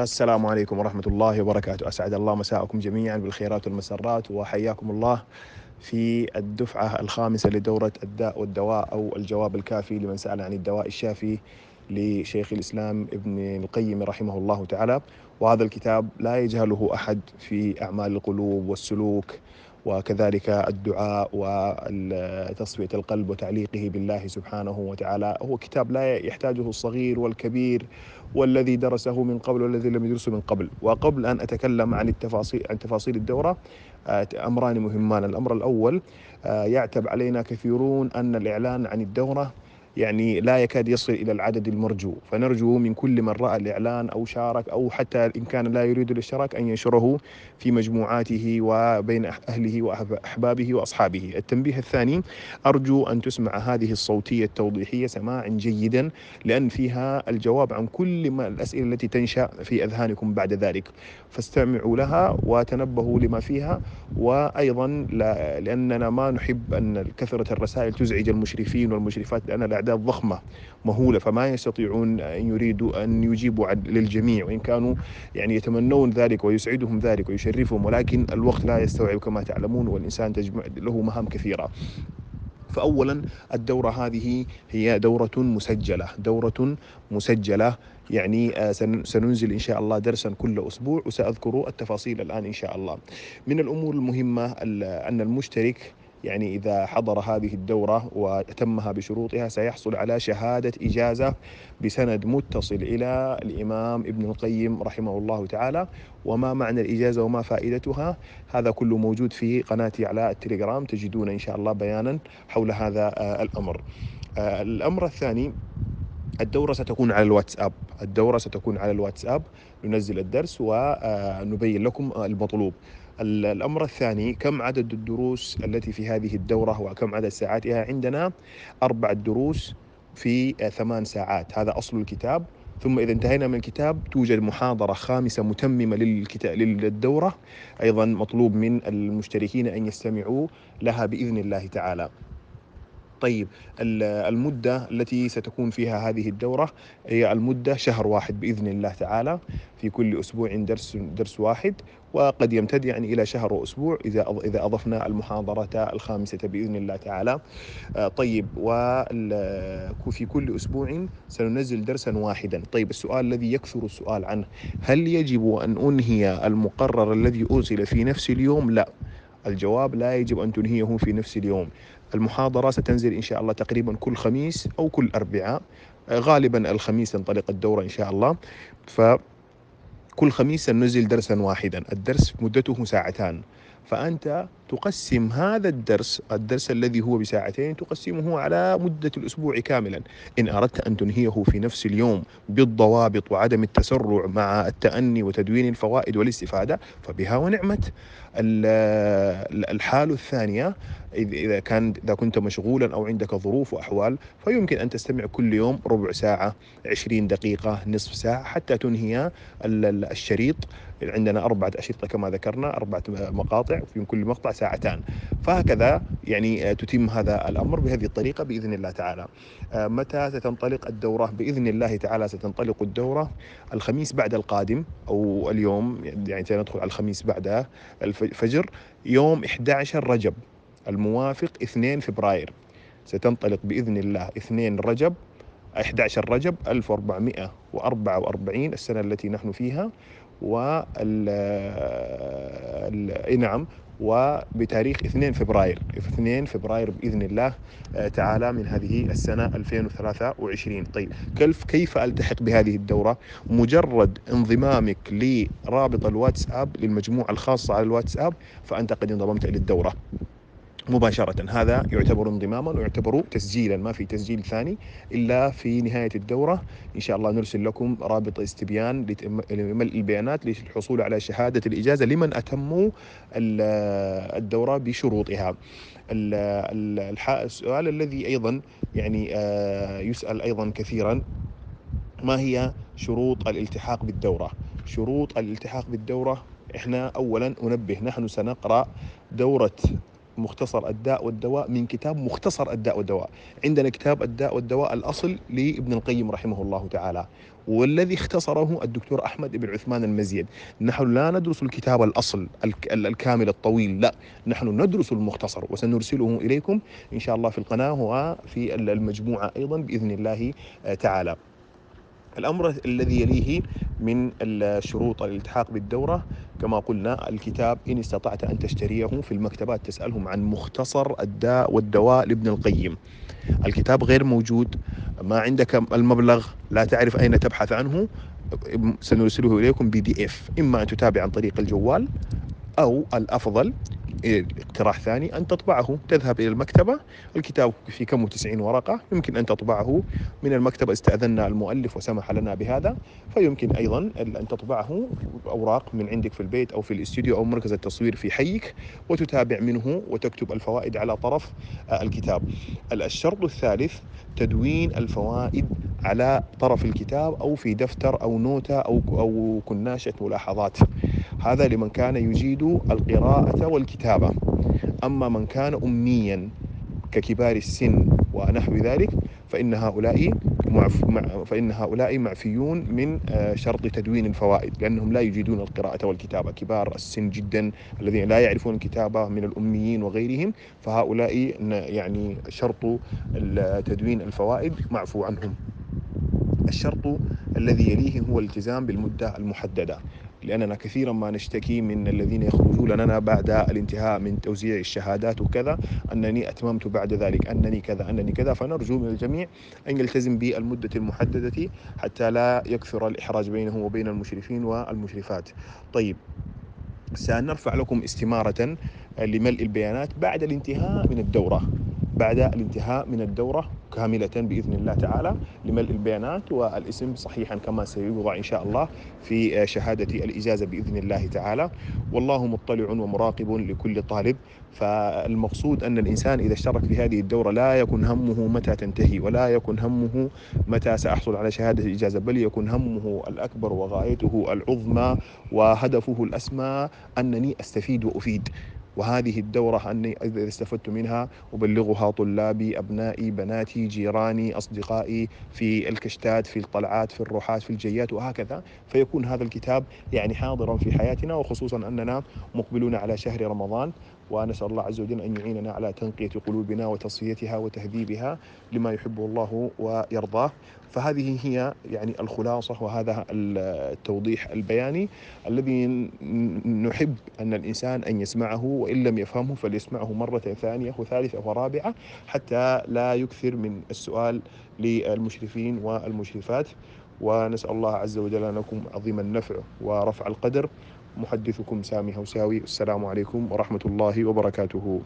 السلام عليكم ورحمة الله وبركاته. أسعد الله مساءكم جميعا بالخيرات والمسرات وحياكم الله في الدفعة الخامسة لدورة الداء والدواء أو الجواب الكافي لمن سأل عن الدواء الشافي لشيخ الإسلام ابن القيم رحمه الله تعالى. وهذا الكتاب لا يجهله أحد في أعمال القلوب والسلوك وكذلك الدعاء وتصفية القلب وتعليقه بالله سبحانه وتعالى. هو كتاب لا يحتاجه الصغير والكبير والذي درسه من قبل والذي لم يدرسه من قبل. وقبل أن أتكلم عن التفاصيل عن تفاصيل الدورة أمران مهمان. الأمر الأول يعتب علينا كثيرون أن الإعلان عن الدورة يعني لا يكاد يصل إلى العدد المرجو. فنرجو من كل من رأى الإعلان أو شارك أو حتى إن كان لا يريد الاشتراك أن ينشره في مجموعاته وبين أهله وأحبابه وأصحابه. التنبيه الثاني أرجو أن تسمع هذه الصوتية التوضيحية سماعا جيدا لأن فيها الجواب عن كل ما الأسئلة التي تنشأ في أذهانكم بعد ذلك. فاستمعوا لها وتنبهوا لما فيها وأيضا لأننا ما نحب أن كثرة الرسائل تزعج المشرفين والمشرفات لأن أعداد ضخمة مهولة فما يستطيعون أن يريدوا أن يجيبوا للجميع وإن كانوا يعني يتمنون ذلك ويسعدهم ذلك ويشرفهم ولكن الوقت لا يستوعب كما تعلمون والإنسان تجمع له مهام كثيرة. فأولا الدورة هذه هي دورة مسجلة دورة مسجلة. يعني آه، سننزل إن شاء الله درسا كل أسبوع وسأذكر التفاصيل الآن إن شاء الله. من الأمور المهمة أن المشترك يعني إذا حضر هذه الدورة وتمها بشروطها سيحصل على شهادة إجازة بسند متصل إلى الإمام ابن القيم رحمه الله تعالى. وما معنى الإجازة وما فائدتها؟ هذا كله موجود في قناتي على التليجرام تجدون إن شاء الله بيانا حول هذا آه، الأمر. آه، الأمر الثاني الدورة ستكون على الواتساب. الدورة ستكون على الواتساب. ننزل الدرس ونبين لكم المطلوب. الأمر الثاني كم عدد الدروس التي في هذه الدورة وكم عدد ساعاتها؟ عندنا أربع دروس في ثمان ساعات. هذا أصل الكتاب. ثم إذا انتهينا من الكتاب توجد محاضرة خامسة متممة للكتاب للدورة أيضا مطلوب من المشتركين أن يستمعوا لها بإذن الله تعالى. طيب المدة التي ستكون فيها هذه الدورة هي المدة شهر واحد بإذن الله تعالى في كل أسبوع درس درس واحد وقد يمتد يعني إلى شهر وأسبوع إذا إذا أضفنا المحاضرة الخامسة بإذن الله تعالى. آه، طيب وفي كل أسبوع سننزل درسا واحدا. طيب السؤال الذي يكثر السؤال عنه هل يجب أن أنهي المقرر الذي أرسل في نفس اليوم؟ لا. الجواب لا يجب أن تنهيه في نفس اليوم. المحاضرة ستنزل إن شاء الله تقريبا كل خميس أو كل أربعاء غالبا الخميس تنطلق الدورة إن شاء الله. فكل خميس سننزل درسا واحدا. الدرس مدته ساعتان. فأنت تقسم هذا الدرس الدرس الذي هو بساعتين تقسمه على مدة الأسبوع كاملا. إن أردت أن تنهيه في نفس اليوم بالضوابط وعدم التسرع مع التأني وتدوين الفوائد والاستفادة فبها ونعمت. الحال الثانية إذا كان إذا كنت مشغولا أو عندك ظروف وأحوال فيمكن أن تستمع كل يوم ربع ساعة عشرين دقيقة نصف ساعة حتى تنهي الشريط. عندنا أربعة أشرطة كما ذكرنا أربعة مقاطع في كل مقطع ساعتان. فهكذا يعني تتم هذا الأمر بهذه الطريقة بإذن الله تعالى. آه، متى ستنطلق الدورة؟ بإذن الله تعالى ستنطلق الدورة الخميس بعد القادم أو اليوم يعني سندخل على الخميس بعد الفجر يوم 11 رجب الموافق 2 فبراير. ستنطلق بإذن الله 2 رجب 11 رجب 1444 السنة التي نحن فيها. و نعم وبتاريخ 2 فبراير. 2 فبراير بإذن الله آه، تعالى من هذه السنة 2023 طيب كيف كيف ألتحق بهذه الدورة؟ مجرد انضمامك لرابط الواتساب للمجموعة الخاصة على الواتساب فأنت قد انضممت للدوره مباشرة. هذا يعتبر انضماما ويعتبر تسجيلا ما في تسجيل ثاني إلا في نهاية الدورة. إن شاء الله نرسل لكم رابط استبيان لملء البيانات للحصول على شهادة الإجازة لمن أتموا الدورة بشروطها. السؤال الذي أيضا يعني آه، يسأل أيضا كثيرا ما هي شروط الالتحاق بالدورة؟ شروط الالتحاق بالدورة إحنا اولا أنبه نحن سنقرأ دورة مختصر الداء والدواء من كتاب مختصر الداء والدواء. عندنا كتاب الداء والدواء الأصل لابن القيم رحمه الله تعالى والذي اختصره الدكتور أحمد بن عثمان المزيد. نحن لا ندرس الكتاب الأصل الكامل الطويل لا. نحن ندرس المختصر وسنرسله إليكم إن شاء الله في القناة وفي المجموعة أيضا بإذن الله تعالى. الأمر الذي يليه من الشروط الالتحاق بالدورة كما قلنا الكتاب إن استطعت أن تشتريه في المكتبات تسألهم عن مختصر الداء والدواء لابن القيم. الكتاب غير موجود ما عندك المبلغ لا تعرف أين تبحث عنه سنرسله إليكم بي دي إف. إما أن تتابع عن طريق الجوال أو الأفضل اقتراح ثاني أن تطبعه. تذهب إلى المكتبة. الكتاب في كم وتسعين ورقة. يمكن أن تطبعه. من المكتبة استأذنا المؤلف وسمح لنا بهذا. فيمكن أيضا أن تطبعه. أوراق من عندك في البيت أو في الاستوديو أو مركز التصوير في حيك وتتابع منه وتكتب الفوائد على طرف آه، الكتاب. الشرط الثالث تدوين الفوائد على طرف الكتاب أو في دفتر أو نوتة أو أو كناشة ملاحظات. هذا لمن كان يجيد القراءة والكتابة. أما من كان أمنيا ككبار السن ونحو ذلك فإن هؤلاء معف فإن هؤلاء معفيون من آه، شرط تدوين الفوائد لأنهم لا يجيدون القراءة والكتابة. كبار السن جدا الذين لا يعرفون الكتابة من الأميين وغيرهم فهؤلاء يعني شرط تدوين الفوائد معفو عنهم. الشرط الذي يليه هو الالتزام بالمدة المحددة. لأننا كثيرا ما نشتكي من الذين يخرجون لنا بعد الانتهاء من توزيع الشهادات وكذا أنني أتممت بعد ذلك أنني كذا أنني كذا. فنرجو من الجميع أن يلتزم بالمدة المحددة حتى لا يكثر الإحراج بينه وبين المشرفين والمشرفات. طيب سنرفع لكم استمارة لملء البيانات بعد الانتهاء من الدورة. بعد الانتهاء من الدورة كاملة بإذن الله تعالى لملء البيانات والاسم صحيحا كما سيوضع إن شاء الله في شهادة الإجازة بإذن الله تعالى. والله مطلع ومراقب لكل طالب. فالمقصود أن الإنسان إذا اشترك في هذه الدورة لا يكن همه متى تنتهي ولا يكن همه متى سأحصل على شهادة الإجازة بل يكن همه الأكبر وغايته العظمى وهدفه الأسمى أنني أستفيد وأفيد. وهذه الدورة أني إذا استفدت منها أبلغها طلابي أبنائي بناتي جيراني أصدقائي في الكشتات في الطلعات في الروحات في الجيات وهكذا. فيكون هذا الكتاب يعني حاضرا في حياتنا وخصوصا أننا مقبلون على شهر رمضان. ونسأل الله عز وجل أن يعيننا على تنقية قلوبنا وتصفيتها وتهذيبها لما يحبه الله ويرضاه. فهذه هي يعني الخلاصة وهذا التوضيح البياني الذي نحب أن الإنسان أن يسمعه وإن لم يفهمه فليسمعه مرة ثانية وثالثة ورابعة حتى لا يكثر من السؤال للمشرفين والمشرفات. ونسأل الله عز وجل لكم عظيم النفع ورفع القدر محدثكم سامي هوساوي. السلام عليكم ورحمة الله وبركاته.